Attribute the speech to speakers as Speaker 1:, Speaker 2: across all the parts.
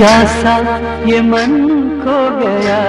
Speaker 1: प्यासा ये मन खो गया।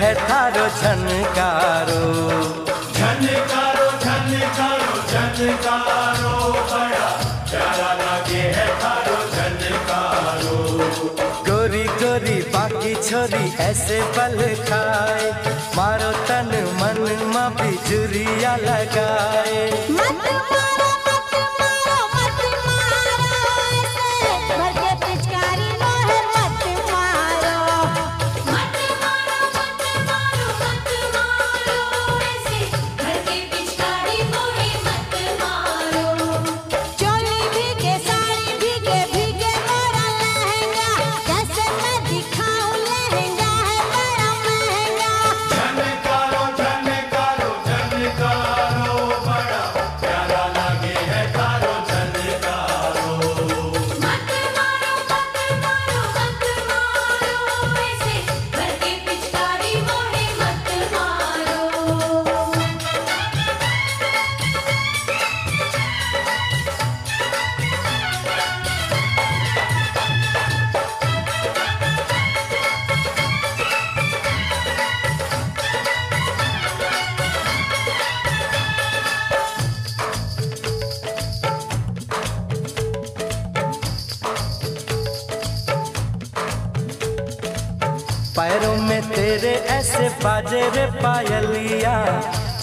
Speaker 1: है
Speaker 2: थारो झनकारो।
Speaker 1: झनकारो झनकारो झनकारो
Speaker 2: बाकी छोरी ऐसे बल खाए। मारो तन मन मा बिजुरिया लगाए।
Speaker 3: मत मारो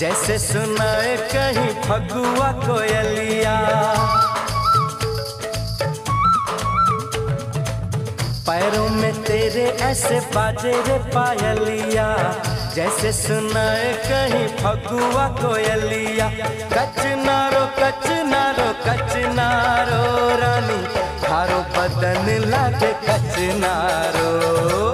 Speaker 3: जैसे
Speaker 2: सुनाए कहीं फगुआ कोयलिया। पैरों में तेरे ऐसे बाजे रे पायलिया। जैसे सुनाए कहीं फगुआ कोयलिया। कच नारो कच
Speaker 1: नारो कच नारो रानी। थारो बदन लागे कचनारो।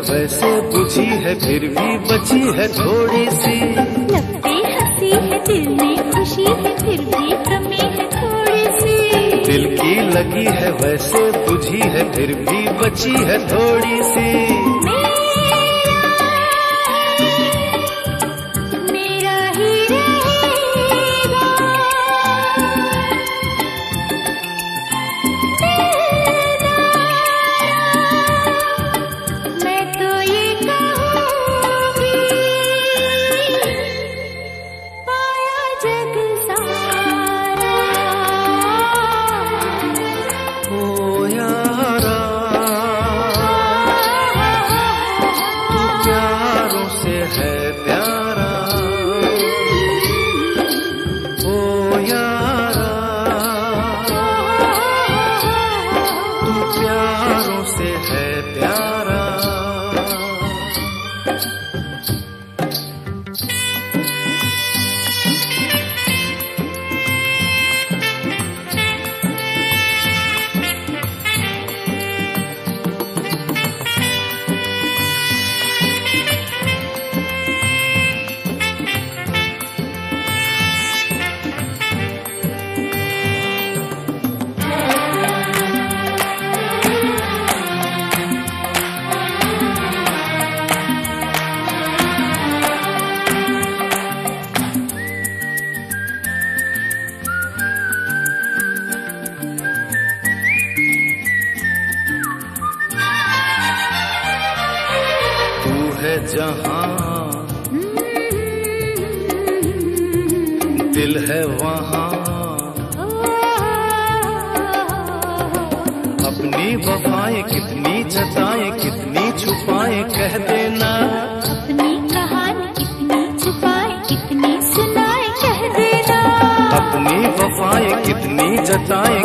Speaker 4: वैसे बुझी है फिर भी बची है थोड़ी सी।
Speaker 5: लगती हँसी है दिल में खुशी है फिर भी कमी है थोड़ी सी।
Speaker 4: दिल की लगी है वैसे बुझी है फिर भी बची है थोड़ी सी। தாய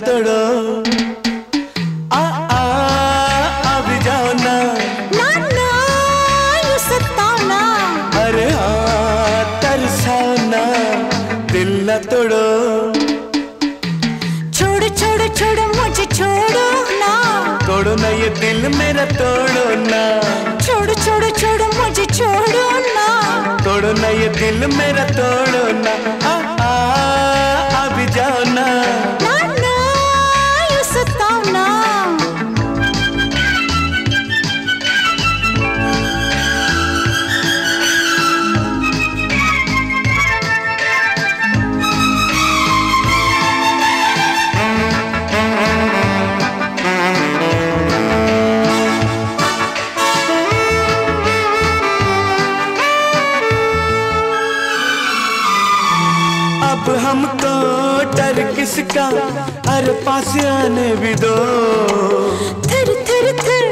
Speaker 4: तोड़ो आ आ अब जाओ ना
Speaker 1: ना ना ये सताना।
Speaker 4: अरे हाँ तरसाओ ना दिल न तोड़ो।
Speaker 1: छोड़ छोड़ छोड़ मुझे छोड़ो ना।
Speaker 4: तोड़ो ना ये दिल मेरा तोड़ो ना।
Speaker 1: छोड़ छोड़ छोड़ मुझे छोड़ो ना।
Speaker 4: तोड़ो ना ये दिल मेरा तोड़ो ना।
Speaker 6: किसका अरे पास आने भी दो।
Speaker 1: थर थर थर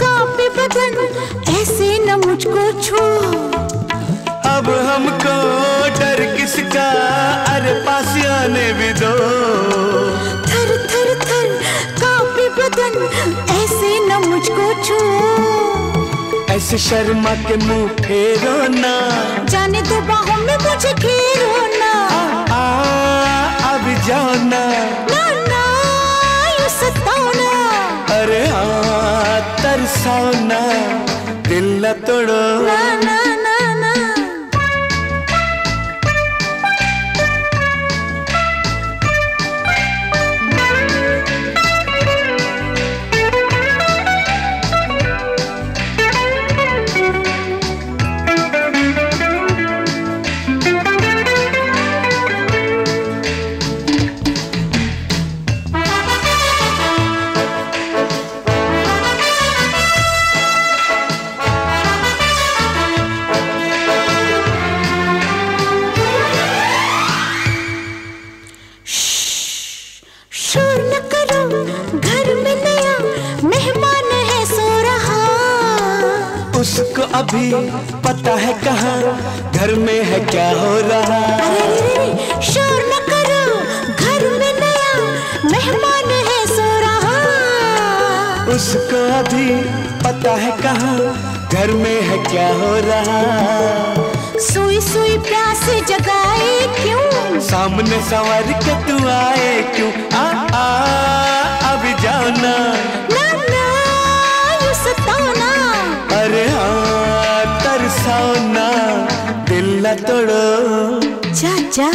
Speaker 1: कांपे बदन ऐसे न मुझको छू।
Speaker 6: अब हमको डर किसका? अरे पास आने भी दो।
Speaker 1: थर थर थर कांपे बदन ऐसे न मुझको छू।
Speaker 6: ऐसे शर्मा के मुँह फेरो ना
Speaker 1: जाने दो बाहों में मुझे घेरो ना
Speaker 6: अब ना
Speaker 1: यू
Speaker 6: अरे हाँ तरसाना। दिल न तोड़ो।
Speaker 1: ना ना ना
Speaker 6: पता है कहाँ घर में है क्या हो रहा।
Speaker 1: शोर न करो घर में नया मेहमान है सो रहा।
Speaker 6: उसको अभी पता है कहाँ घर में है क्या हो रहा।
Speaker 1: सुई सुई प्यास जगाए क्यों?
Speaker 6: सामने सवर के तू आए क्यों? आ आ अब जाओ तोड़ो।
Speaker 1: जा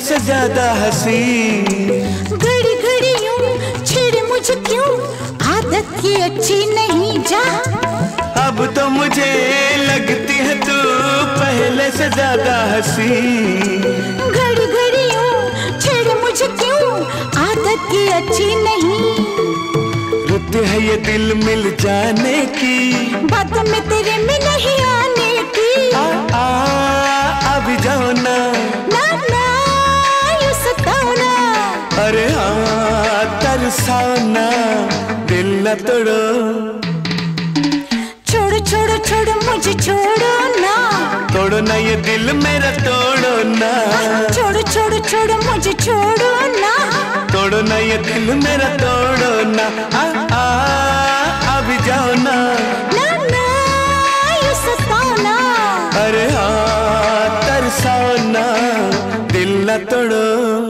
Speaker 6: से ज़्यादा हँसी।
Speaker 1: घड़ी घड़ी यूँ छेड़े मुझे क्यों? आदत की अच्छी नहीं जा।
Speaker 6: अब तो मुझे लगती है तू पहले से ज़्यादा हसी।
Speaker 1: घड़ी घड़ी यूँ छेड़े मुझे क्यों? आदत की अच्छी नहीं।
Speaker 6: रुत है ये दिल मिल जाने की।
Speaker 1: बात में तेरे में नहीं आने की।
Speaker 6: आ आ अब जाओ ना
Speaker 1: ना ना।
Speaker 6: अरे हाँ तरसाओ दिल न तोड़ो।
Speaker 1: छोड़ छोड़ छोड़ मुझे छोड़ो ना।
Speaker 6: तोड़ो ना ये दिल मेरा तोड़ो ना।
Speaker 1: छोड़ छोड़ छोड़ मुझे छोड़ो ना।
Speaker 6: तोड़ो ना ये दिल मेरा तोड़ो ना। आ आ अब जाओ ना।
Speaker 1: ना ना यू सताओ ना
Speaker 6: अरे हाँ तरसाओ ना दिल न तोड़ो।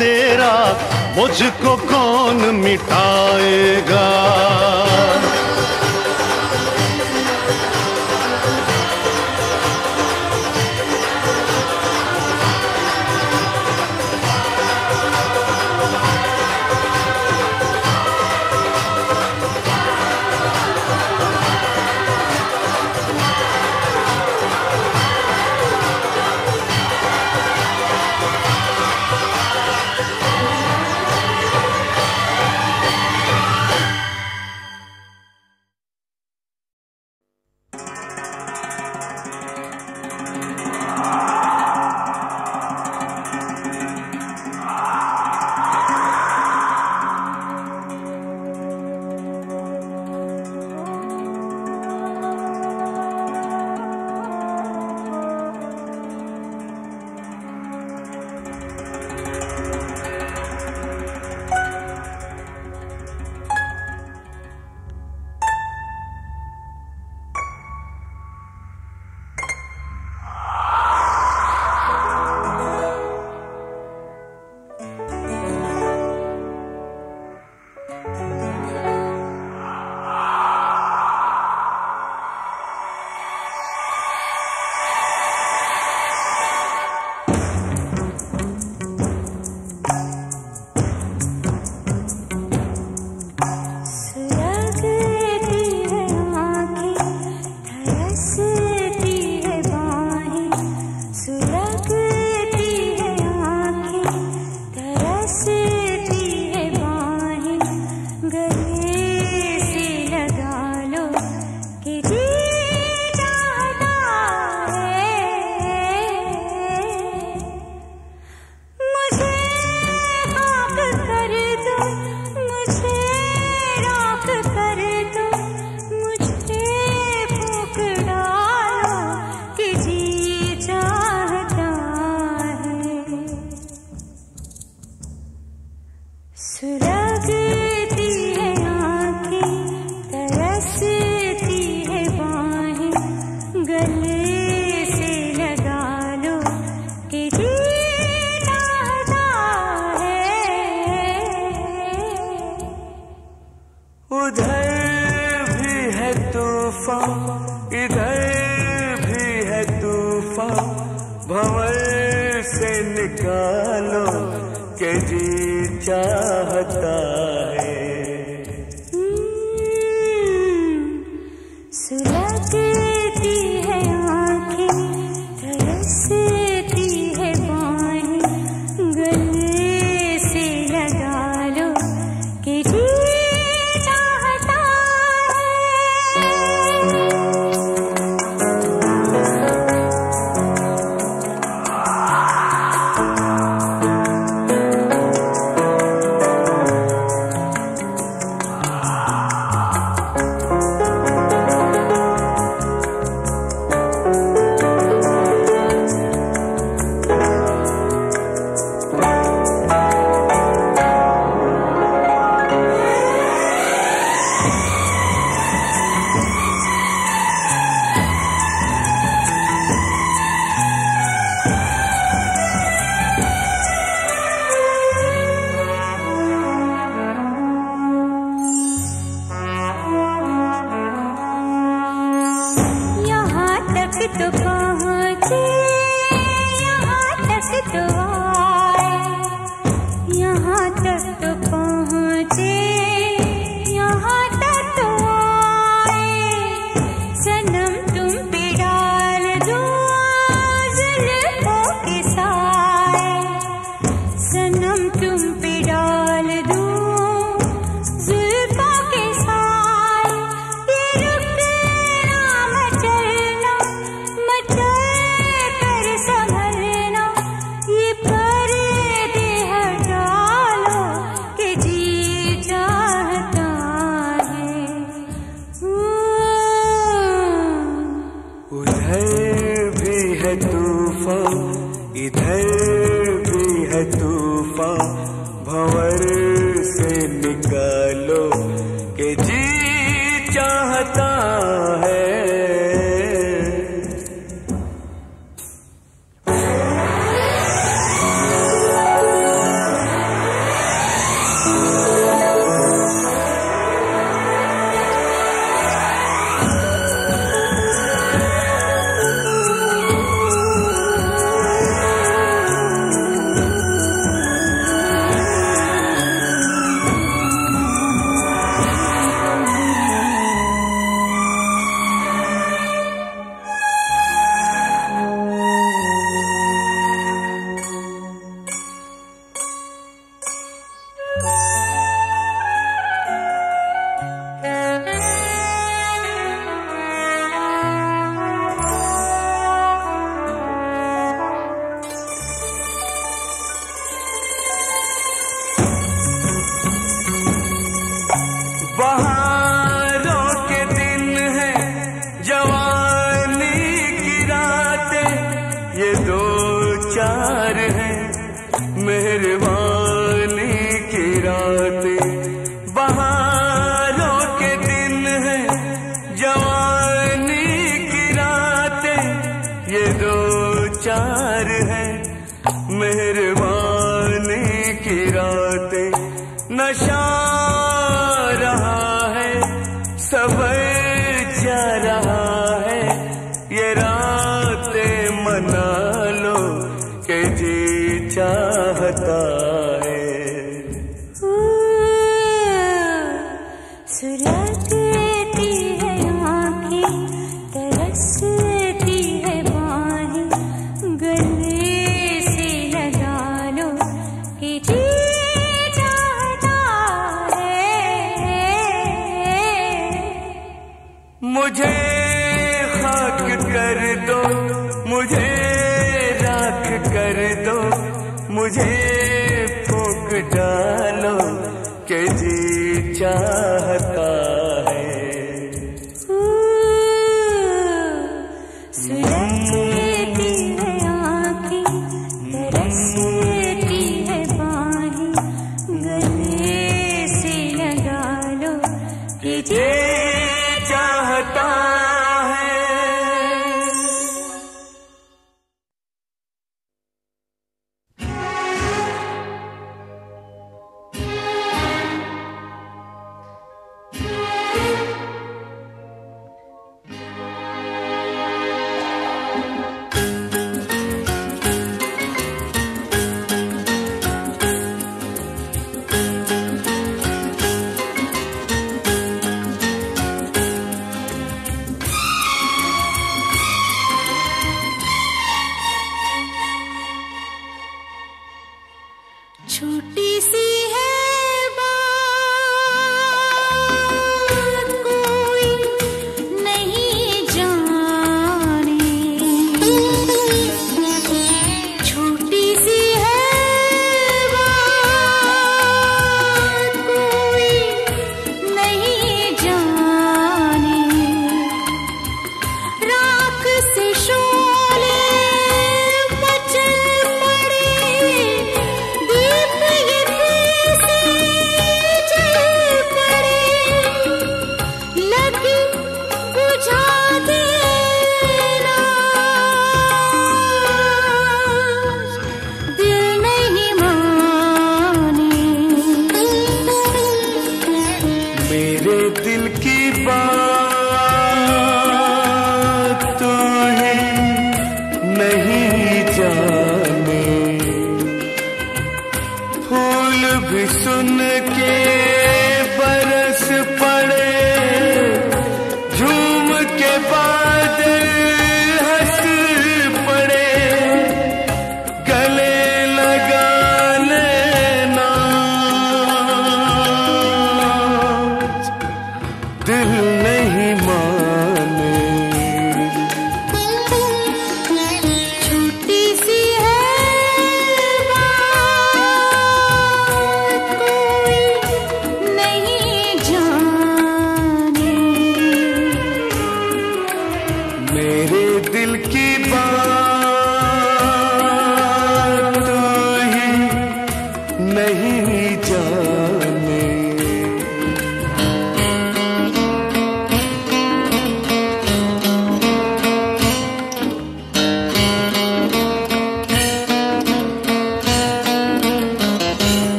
Speaker 1: तेरा मुझको कौन मिटाएगा?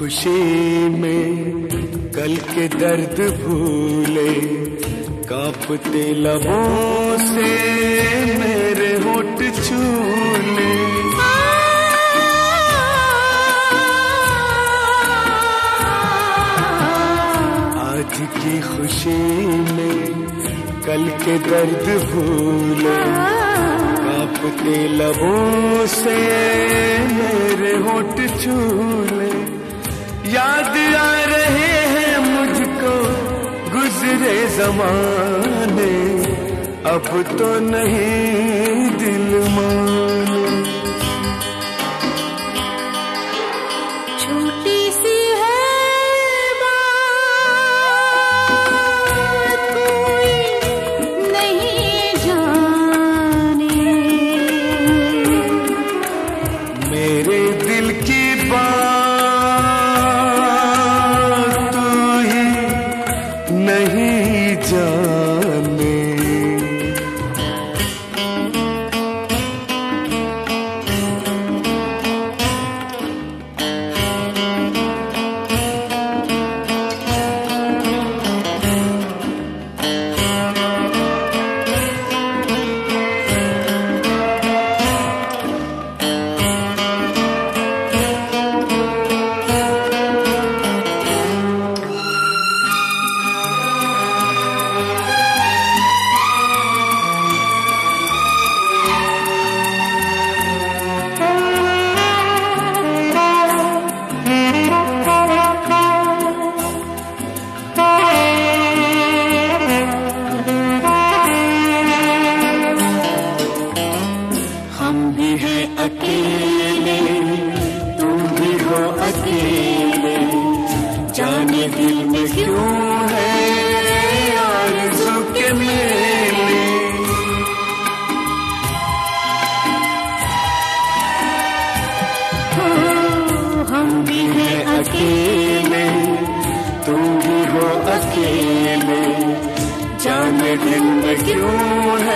Speaker 6: खुशी में कल के दर्द भूले, कांपते लबों से मेरे होठ छूले। आज की खुशी में कल के दर्द भूले, कांपते लबों से मेरे होठ छूले। याद आ रहे हैं मुझको गुजरे जमाने। अब तो नहीं दिल माने अकेले जाने दिल में क्यों है आरज़ू के मेले।
Speaker 1: हो हम भी हैं
Speaker 6: अकेले, तुम भी हो अकेले। जाने दिल में क्यों है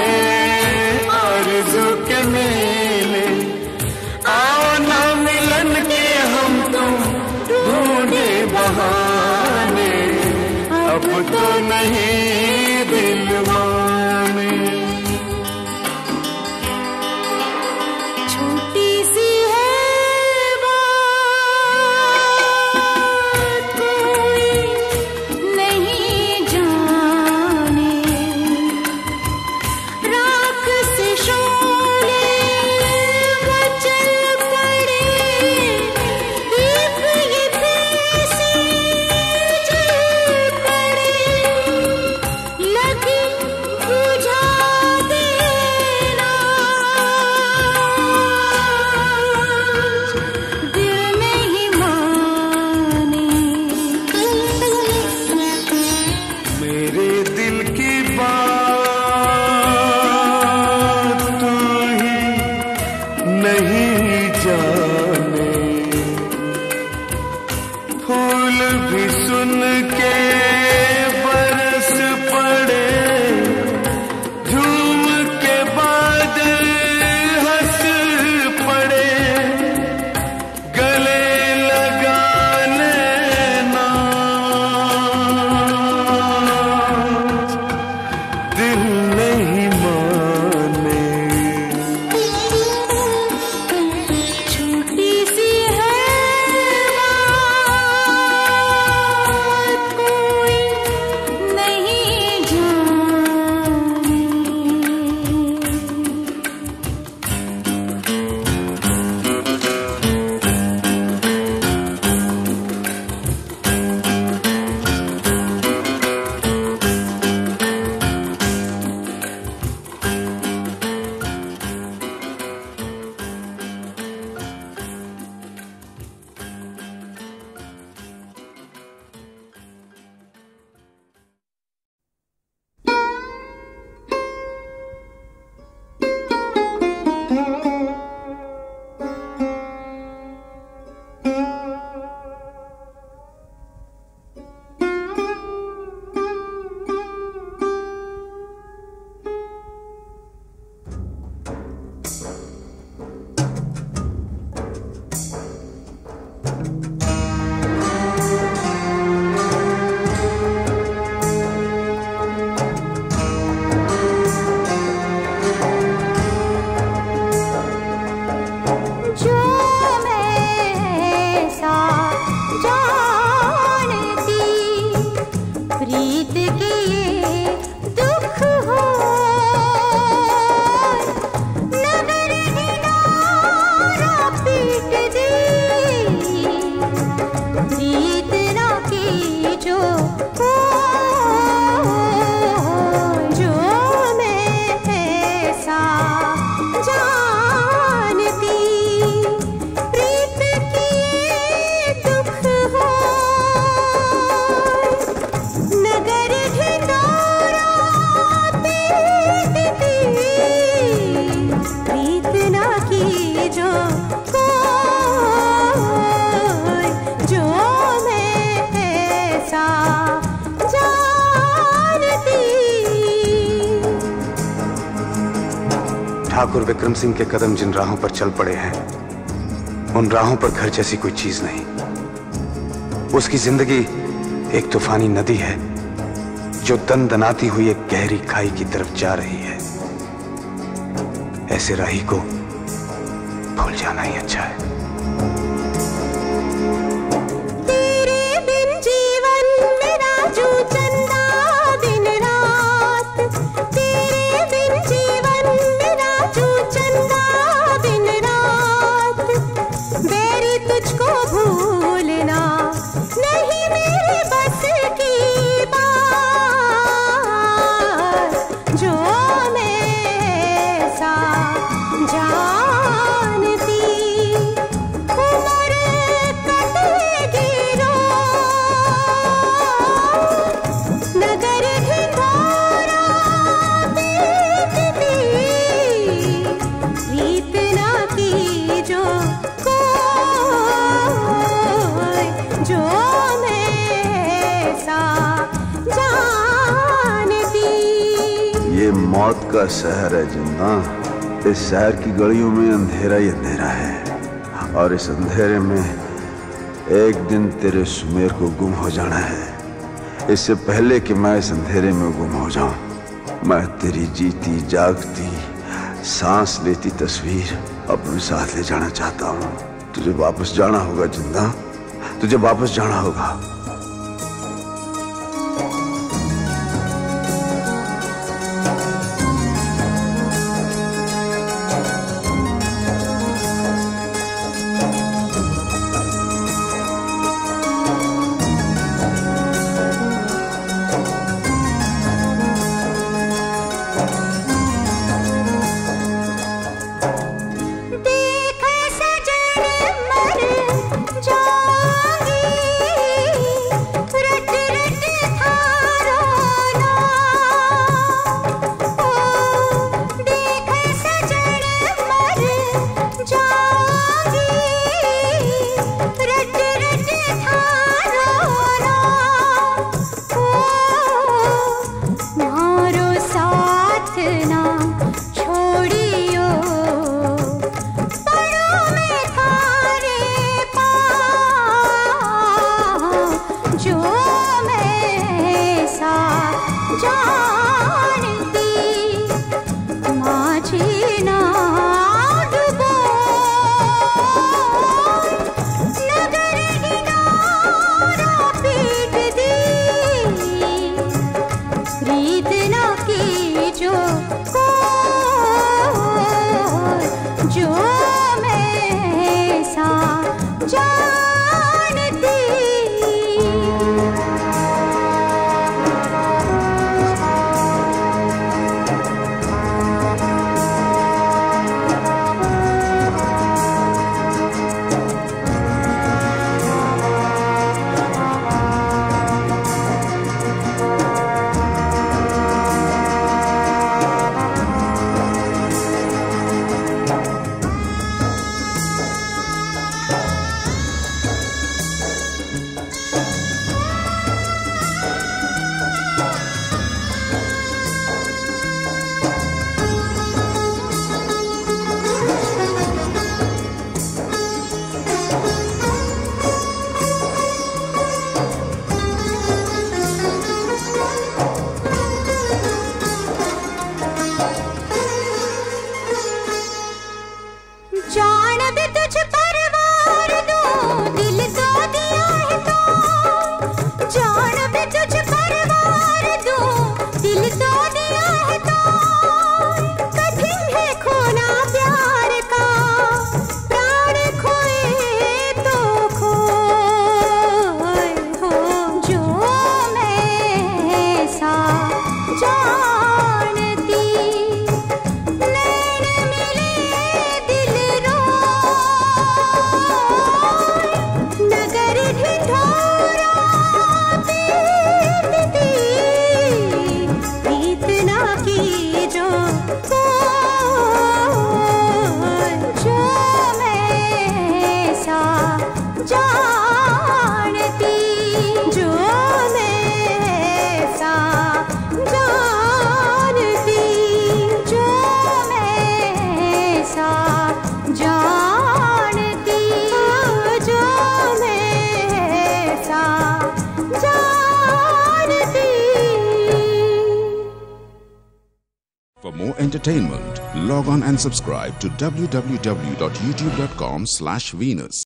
Speaker 1: विक्रम सिंह के कदम जिन राहों पर चल पड़े हैं, उन राहों पर घर जैसी कोई चीज़ नहीं। उसकी ज़िंदगी एक तूफानी नदी है, जो दन दनाती हुई एक गहरी खाई की तरफ़ जा रही है। ऐसे राही को भूल जाना ही अच्छा है।
Speaker 7: का
Speaker 8: शहर है ज़िंदा इस शहर की गलियों में अंधेरा ही अंधेरा है। और इस अंधेरे में एक दिन तेरे सुमेर को गुम हो जाना है। इससे पहले कि मैं इस अंधेरे में गुम हो जाऊँ, मैं तेरी जीती, जागती, सांस लेती तस्वीर अपने साथ ले जाना चाहता हूँ। तुझे वापस जाना होगा ज़िंदा। तुझे वापस जाना होगा।
Speaker 9: On and subscribe to www.youtube.com slash Venus.